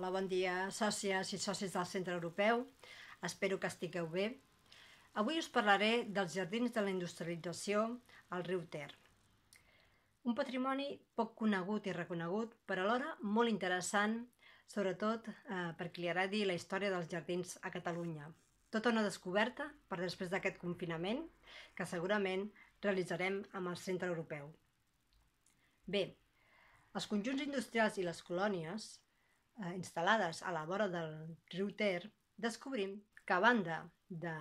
Hola, bon dia, sòcies i socis del Centre Europeu. Espero que estigueu bé. Avui us parlaré dels jardins de la industrialització al riu Ter. Un patrimoni poc conegut i reconegut, però alhora molt interessant, sobretot eh, per qui li agradi la història dels jardins a Catalunya. Tota una descoberta per després d'aquest confinament que segurament realitzarem amb el Centre Europeu. Bé, els conjunts industrials i les colònies instal·lades a la vora del riu Ter, descobrim que a banda de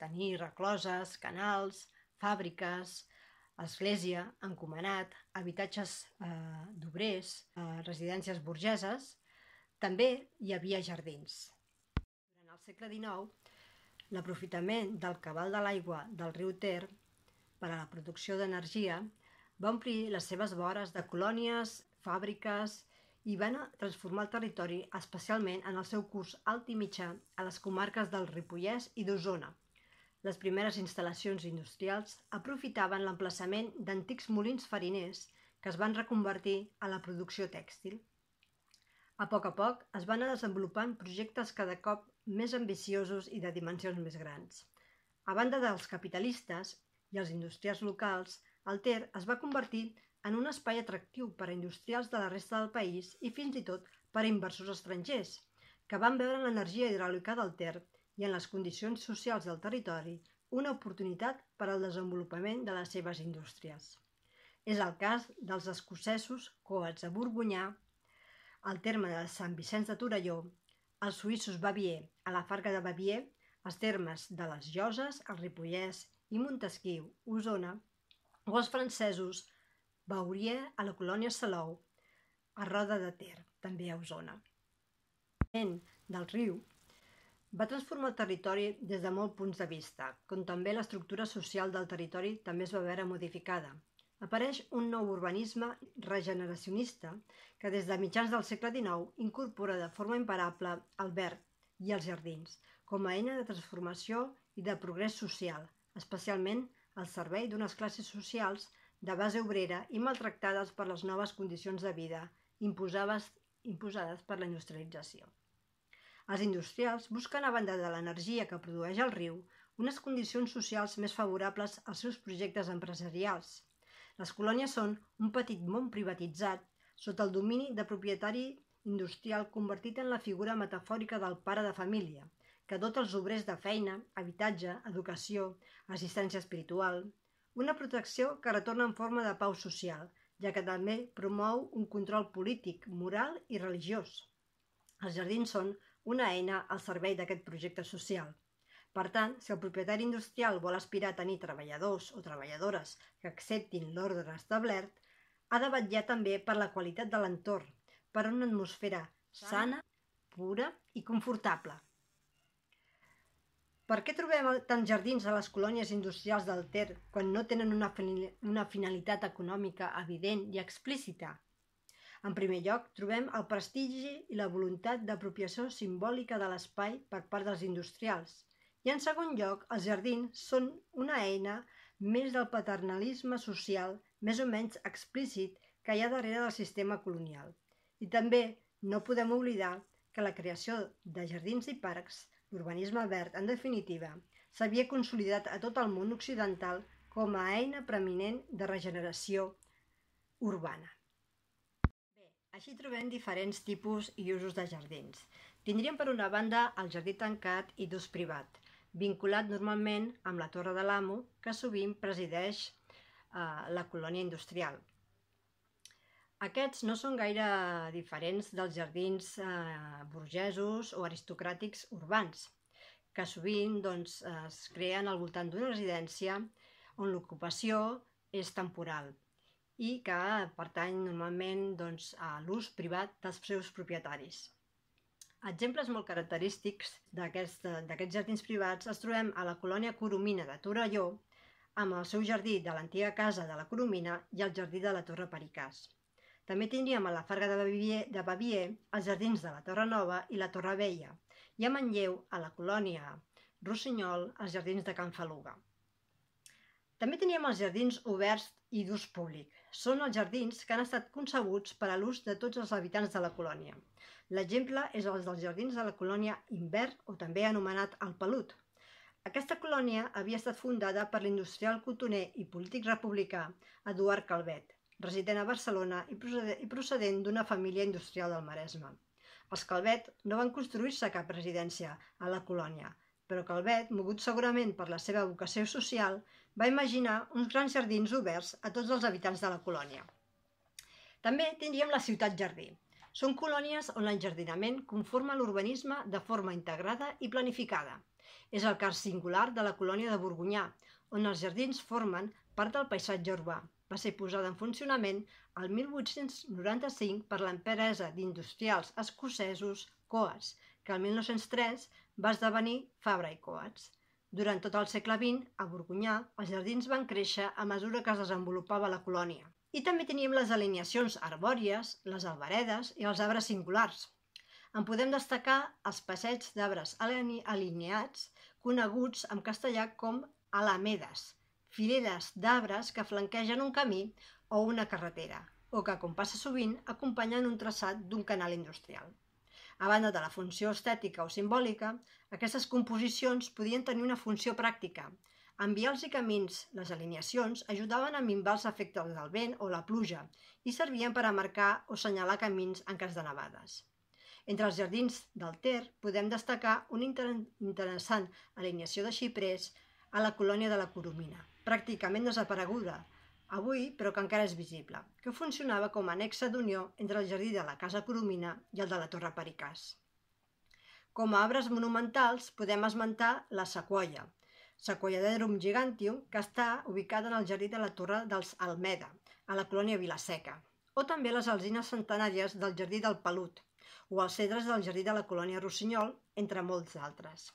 tenir recloses, canals, fàbriques, església, encomanat, habitatges eh, d'obrers, eh, residències burgeses, també hi havia jardins. Durant el segle XIX, l'aprofitament del cabal de l'aigua del riu Ter per a la producció d'energia va omplir les seves vores de colònies fàbriques i van transformar el territori, especialment en el seu curs alt i mitjà a les comarques del Ripollès i d'Osona. Les primeres instal·lacions industrials aprofitaven l'emplaçament d'antics molins fariners que es van reconvertir a la producció tèxtil. A poc a poc es van desenvolupant projectes cada cop més ambiciosos i de dimensions més grans. A banda dels capitalistes i els industrials locals, el Ter es va convertir en un espai atractiu per a industrials de la resta del país i fins i tot per a inversors estrangers, que van veure en l'energia hidràulica del Ter i en les condicions socials del territori una oportunitat per al desenvolupament de les seves indústries. És el cas dels escocesos coats a Borgonyà, al terme de Sant Vicenç de Torelló, els suïssos Bavier a la Farga de Bavier, els termes de les Lloses, el Ripollès i Montesquiu, Osona, o els francesos Baurier a la colònia Salou, a Roda de Ter, també a Osona. El del riu va transformar el territori des de molts punts de vista, com també l'estructura social del territori també es va veure modificada. Apareix un nou urbanisme regeneracionista que des de mitjans del segle XIX incorpora de forma imparable el verd i els jardins com a eina de transformació i de progrés social, especialment al servei d'unes classes socials de base obrera i maltractades per les noves condicions de vida imposades, imposades per la industrialització. Els industrials busquen, a banda de l'energia que produeix el riu, unes condicions socials més favorables als seus projectes empresarials. Les colònies són un petit món privatitzat sota el domini de propietari industrial convertit en la figura metafòrica del pare de família, que dota els obrers de feina, habitatge, educació, assistència espiritual, una protecció que retorna en forma de pau social, ja que també promou un control polític, moral i religiós. Els jardins són una eina al servei d'aquest projecte social. Per tant, si el propietari industrial vol aspirar a tenir treballadors o treballadores que acceptin l'ordre establert, ha de vetllar també per la qualitat de l'entorn, per una atmosfera sana, pura i confortable. Per què trobem tants jardins a les colònies industrials del Ter quan no tenen una, una finalitat econòmica evident i explícita? En primer lloc, trobem el prestigi i la voluntat d'apropiació simbòlica de l'espai per part dels industrials. I en segon lloc, els jardins són una eina més del paternalisme social més o menys explícit que hi ha darrere del sistema colonial. I també no podem oblidar que la creació de jardins i parcs l'urbanisme verd, en definitiva, s'havia consolidat a tot el món occidental com a eina preeminent de regeneració urbana. Bé, així trobem diferents tipus i usos de jardins. Tindríem per una banda el jardí tancat i d'ús privat, vinculat normalment amb la Torre de l'Amo, que sovint presideix eh, la colònia industrial. Aquests no són gaire diferents dels jardins eh, burgesos o aristocràtics urbans, que sovint doncs, es creen al voltant d'una residència on l'ocupació és temporal i que pertany normalment doncs, a l'ús privat dels seus propietaris. Exemples molt característics d'aquests jardins privats els trobem a la colònia Coromina de Torelló, amb el seu jardí de l'antiga casa de la Coromina i el jardí de la Torre Pericàs. També tindríem a la Farga de Bavier, de Bavier els jardins de la Torre Nova i la Torre Vella, i a Manlleu, a la colònia Rossinyol, els jardins de Can Faluga. També teníem els jardins oberts i d'ús públic. Són els jardins que han estat concebuts per a l'ús de tots els habitants de la colònia. L'exemple és el dels jardins de la colònia Invert, o també anomenat el Pelut. Aquesta colònia havia estat fundada per l'industrial cotoner i polític republicà Eduard Calvet, resident a Barcelona i procedent d'una família industrial del Maresme. Els Calvet no van construir-se cap residència a la colònia, però Calvet, mogut segurament per la seva vocació social, va imaginar uns grans jardins oberts a tots els habitants de la colònia. També tindríem la ciutat jardí. Són colònies on l'enjardinament conforma l'urbanisme de forma integrada i planificada. És el cas singular de la colònia de Borgunyà, on els jardins formen part del paisatge urbà. Va ser posada en funcionament el 1895 per l'empresa d'industrials escocesos Coas, que el 1903 va esdevenir Fabra i Coats. Durant tot el segle XX, a Borgunyà, els jardins van créixer a mesura que es desenvolupava la colònia. I també teníem les alineacions arbòries, les alberedes i els arbres singulars. En podem destacar els passeigs d'arbres alineats, coneguts en castellà com alamedes, fileres d'arbres que flanquegen un camí o una carretera, o que, com passa sovint, acompanyen un traçat d'un canal industrial. A banda de la funció estètica o simbòlica, aquestes composicions podien tenir una funció pràctica. En vials i camins, les alineacions ajudaven a minvar els efectes del vent o la pluja i servien per a marcar o senyalar camins en cas de nevades. Entre els jardins del Ter podem destacar una inter interessant alineació de xiprers a la colònia de la Coromina, pràcticament desapareguda, avui però que encara és visible, que funcionava com a anexa d'unió entre el jardí de la Casa Coromina i el de la Torre Pericàs. Com a arbres monumentals podem esmentar la sequoia, Sequoiaderum gigantium, que està ubicada en el jardí de la Torre dels Almeda, a la colònia Vilaseca, o també les alzines centenàries del jardí del Pelut, o els cedres del jardí de la colònia Rossinyol, entre molts altres.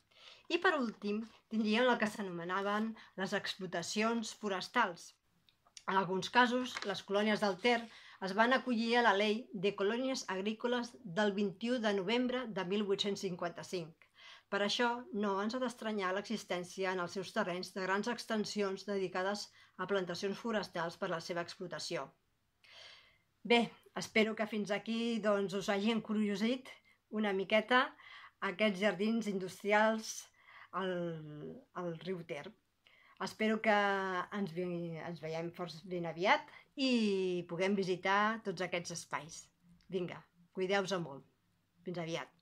I per últim, tindríem el que s'anomenaven les explotacions forestals, en alguns casos, les colònies del Ter es van acollir a la Llei de Colònies Agrícoles del 21 de novembre de 1855. Per això, no ens ha d'estranyar l'existència en els seus terrenys de grans extensions dedicades a plantacions forestals per a la seva explotació. Bé, espero que fins aquí doncs, us hagi encuriosit una miqueta aquests jardins industrials al, al riu Ter. Espero que ens, ens veiem força ben aviat i puguem visitar tots aquests espais. Vinga, cuideu-vos molt. Fins aviat.